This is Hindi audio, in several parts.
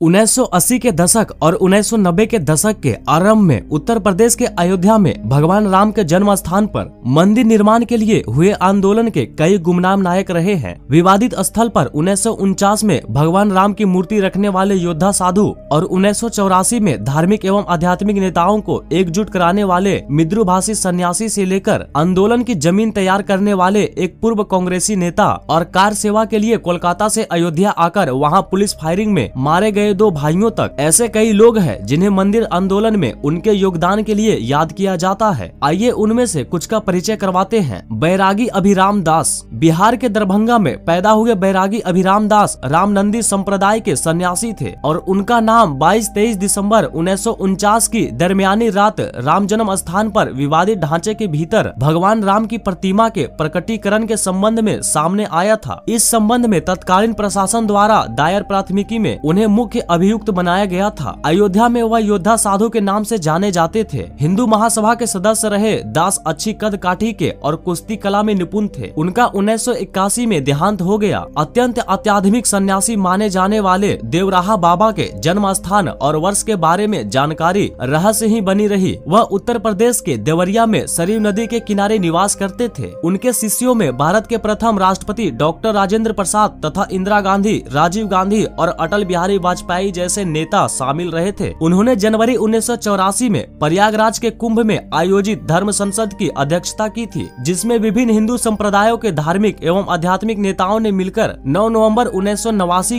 1980 के दशक और 1990 के दशक के आरंभ में उत्तर प्रदेश के अयोध्या में भगवान राम के जन्म स्थान पर मंदिर निर्माण के लिए हुए आंदोलन के कई गुमनाम नायक रहे हैं। विवादित स्थल पर उन्नीस सौ उनचास में भगवान राम की मूर्ति रखने वाले योद्धा साधु और उन्नीस सौ चौरासी में धार्मिक एवं आध्यात्मिक नेताओं को एकजुट कराने वाले मिद्रुभाषी सन्यासी से लेकर आंदोलन की ज़मीन तैयार करने वाले एक पूर्व कांग्रेसी नेता और कार सेवा के लिए कोलकाता से अयोध्या आकर वहाँ पुलिस फायरिंग में मारे गए दो भाइयों तक। ऐसे कई लोग हैं जिन्हें मंदिर आंदोलन में उनके योगदान के लिए याद किया जाता है। आइए उनमें से कुछ का परिचय करवाते हैं। बैरागी अभिराम दास। बिहार के दरभंगा में पैदा हुए बैरागी अभिराम दास राम रामनंदी संप्रदाय के सन्यासी थे और उनका नाम 22-23 दिसंबर उन्नीस सौ उनचास की दरमियानी रात राम जन्म स्थान पर विवादित ढांचे के भीतर भगवान राम की प्रतिमा के प्रकटीकरण के संबंध में सामने आया था। इस संबंध में तत्कालीन प्रशासन द्वारा दायर प्राथमिकी में उन्हें मुख्य अभियुक्त बनाया गया था। अयोध्या में वह योद्धा साधु के नाम से जाने जाते थे। हिंदू महासभा के सदस्य रहे दास अच्छी कद काठी के और कुश्ती कला में निपुण थे। उनका उन्नीस में देहांत हो गया। अत्यंत अत्याधुनिक सन्यासी माने जाने वाले देवराहा बाबा के जन्म स्थान और वर्ष के बारे में जानकारी रहस्य ही बनी रही। वह उत्तर प्रदेश के देवरिया में सरयू नदी के किनारे निवास करते थे। उनके शिष्यों में भारत के प्रथम राष्ट्रपति डॉक्टर राजेंद्र प्रसाद तथा इंदिरा गांधी, राजीव गांधी और अटल बिहारी वाजपेयी जैसे नेता शामिल रहे थे। उन्होंने जनवरी उन्नीस सौ चौरासी में प्रयागराज के कुंभ में आयोजित धर्म संसद की अध्यक्षता की थी, जिसमें विभिन्न हिंदू संप्रदायों के धार्मिक एवं आध्यात्मिक नेताओं ने मिलकर 9 नवंबर उन्नीस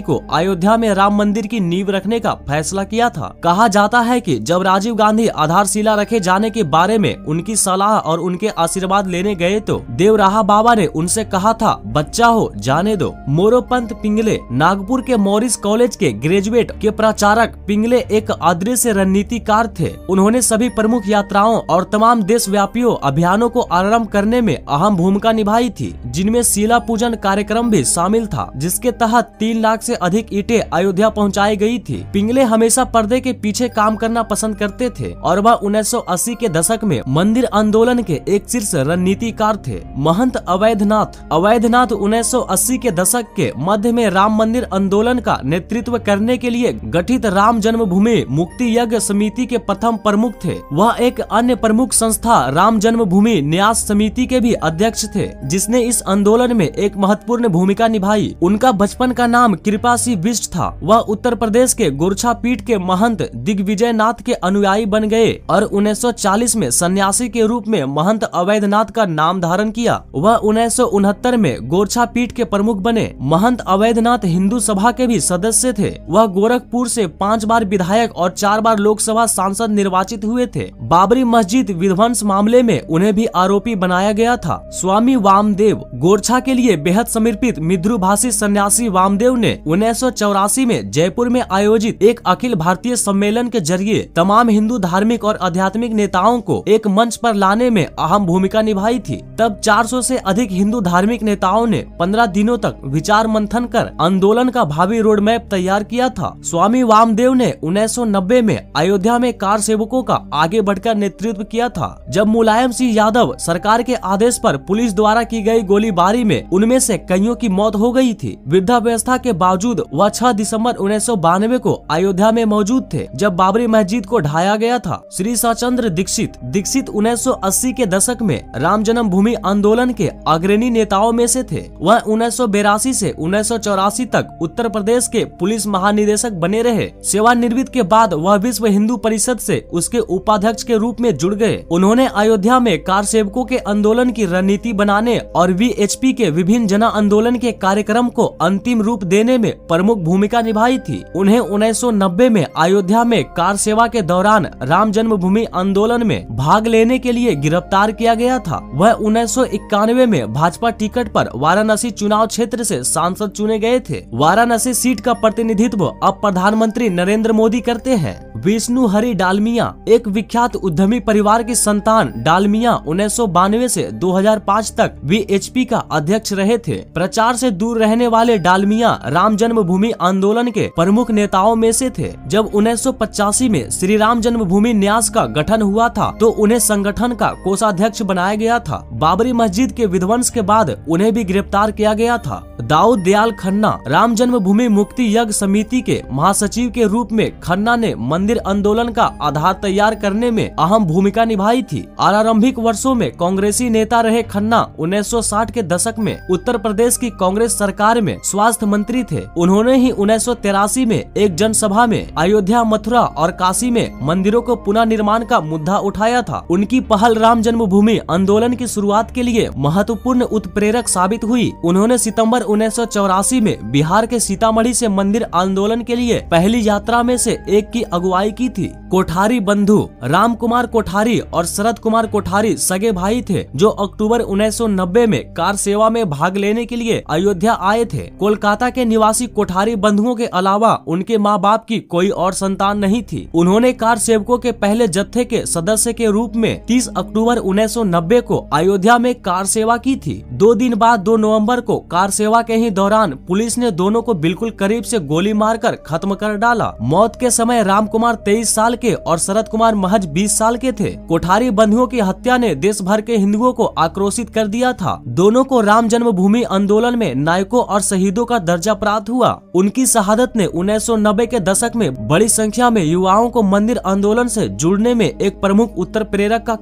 को अयोध्या में राम मंदिर की नींव रखने का फैसला किया था। कहा जाता है कि जब राजीव गांधी आधारशिला रखे जाने के बारे में उनकी सलाह और उनके आशीर्वाद लेने गए तो देवराहा बाबा ने उनसे कहा था, बच्चा हो, जाने दो। मोरोपंत पिंगले नागपुर के मॉरिस कॉलेज के ग्रेजुएट के प्रचारक पिंगले एक अदृश्य रणनीतिकार थे। उन्होंने सभी प्रमुख यात्राओं और तमाम देश अभियानों को आरंभ करने में अहम भूमिका निभाई थी, जिनमें शिला पूजन कार्यक्रम भी शामिल था, जिसके तहत तीन लाख से अधिक ईटे अयोध्या पहुंचाई गई थी। पिंगले हमेशा पर्दे के पीछे काम करना पसंद करते थे और वह 1980 के दशक में मंदिर आंदोलन के एक शीर्ष रणनीतिकार थे। महंत अवैधनाथ अवैधनाथ 1980 के दशक के मध्य में राम मंदिर आंदोलन का नेतृत्व करने के लिए गठित राम जन्मभूमि मुक्ति यज्ञ समिति के प्रथम प्रमुख थे। वह एक अन्य प्रमुख संस्था राम जन्मभूमि न्यास समिति के भी अध्यक्ष थे, जिसने इस आंदोलन में एक महत्वपूर्ण भूमिका निभाई। उनका बचपन का नाम कृपा सिंह बिष्ट था। वह उत्तर प्रदेश के गोरछा पीठ के महंत दिग्विजय नाथ के अनुयायी बन गए और 1940 में सन्यासी के रूप में महंत अवैधनाथ का नाम धारण किया। वह उन्नीस सौ उनहत्तर में गोरछा पीठ के प्रमुख बने। महंत अवैधनाथ हिंदू सभा के भी सदस्य थे। वह गोरखपुर से पाँच बार विधायक और चार बार लोकसभा सांसद निर्वाचित हुए थे। बाबरी मस्जिद विध्वंस मामले में उन्हें भी आरोपी बनाया गया था। स्वामी वामदेव गोरछा के लिए बेहद समर्पित मिद्रुभाषी सन्यासी वामदेव ने उन्नीस सौ चौरासी में जयपुर में आयोजित एक अखिल भारतीय सम्मेलन के ज़रिए तमाम हिंदू धार्मिक और आध्यात्मिक नेताओं को एक मंच पर लाने में अहम भूमिका निभाई थी। तब 400 से अधिक हिंदू धार्मिक नेताओं ने 15 दिनों तक विचार मंथन कर आंदोलन का भावी रोड मैप तैयार किया था। स्वामी वामदेव ने 1990 में अयोध्या में कार सेवकों का आगे बढ़कर नेतृत्व किया था। जब मुलायम सिंह यादव सरकार के आदेश पर पुलिस द्वारा की गई गोलीबारी में उनमें से कईयों की मौत हो गई थी, वृद्धावस्था के बावजूद वह छह दिसंबर उन्नीस सौ बानवे को अयोध्या में मौजूद थे, जब बाबरी मस्जिद को ढाया गया था। श्री सचंद्र दीक्षित दीक्षित 1980 के दशक में राम जन्म भूमि आंदोलन के अग्रणी नेताओं में से थे। वह उन्नीस से उन्नीस सौ चौरासी तक उत्तर प्रदेश के पुलिस महानिदेशक बने रहे। सेवानिवृत्त के बाद वह विश्व हिंदू परिषद से उसके उपाध्यक्ष के रूप में जुड़ गए। उन्होंने अयोध्या में कार सेवकों के आंदोलन की रणनीति बनाने और वीएचपी के विभिन्न जन आंदोलन के कार्यक्रम को अंतिम रूप देने में प्रमुख भूमिका निभाई थी। उन्हें उन्नीस सौ नब्बे में अयोध्या में कार सेवा के दौरान राम जन्मभूमि आंदोलन में भाग लेने के लिए गिरफ़्तार किया गया था। वह उन्नीस सौ इक्यानवे में भाजपा टिकट पर वाराणसी चुनाव क्षेत्र से सांसद चुने गए थे। वाराणसी सीट का प्रतिनिधित्व अब प्रधानमंत्री नरेंद्र मोदी करते हैं। विष्णु हरि डालमिया, एक विख्यात उद्यमी परिवार की संतान, डालमिया उन्नीस से 2005 तक वीएचपी का अध्यक्ष रहे थे। प्रचार से दूर रहने वाले डालमिया राम जन्मभूमि आंदोलन के प्रमुख नेताओं में से थे। जब उन्नीस सौ पचासी में श्री राम जन्मभूमि न्यास का गठन हुआ था तो उन्हें संगठन का कोषाध्यक्ष बनाया गया था। बाबरी मस्जिद के विध्वंस के बाद उन्हें भी गिरफ़्तार किया गया था। दाऊद दयाल खन्ना, राम जन्मभूमि मुक्ति यज्ञ समिति के महासचिव के रूप में खन्ना ने मंदिर आंदोलन का आधार तैयार करने में अहम भूमिका निभाई थी। आरंभिक वर्षों में कांग्रेसी नेता रहे खन्ना 1960 के दशक में उत्तर प्रदेश की कांग्रेस सरकार में स्वास्थ्य मंत्री थे। उन्होंने ही उन्नीस में एक जनसभा में अयोध्या, मथुरा और काशी में मंदिरों को पुनः निर्माण का मुद्दा उठाया था। उनकी पहल राम जन्मभूमि आंदोलन की शुरुआत के लिए महत्वपूर्ण उत्प्रेरक साबित हुई। उन्होंने सितंबर उन्नीस में बिहार के सीतामढ़ी से मंदिर आंदोलन के लिए पहली यात्रा में से एक की अगुवाई की थी। कोठारी बंधु राम कुमार कोठारी और शरद कुमार कोठारी सगे भाई थे, जो अक्टूबर 1990 में कार सेवा में भाग लेने के लिए अयोध्या आए थे। कोलकाता के निवासी कोठारी बंधुओं के अलावा उनके माँ बाप की कोई और संतान नहीं थी। उन्होंने कार सेवकों के पहले जत्थे के सदस्य के रूप में 30 अक्टूबर 1990 को अयोध्या में कार सेवा की थी। दो दिन बाद 2 नवंबर को कार सेवा के ही दौरान पुलिस ने दोनों को बिल्कुल करीब से गोली मारकर खत्म कर डाला। मौत के समय राम कुमार तेईस साल के और शरद कुमार महज बीस साल के थे। कोठारी बंधुओं की हत्या ने देश भर के हिंदुओं को आक्रोशित कर दिया था। दोनों को राम जन्मभूमि आंदोलन में नायकों और शहीदों का दर्जा प्राप्त हुआ। उनकी शहादत ने 1990 के दशक में बड़ी संख्या में युवाओं को मंदिर आंदोलन से जुड़ने में एक प्रमुख उत्तर प्रेरक का